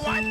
好玩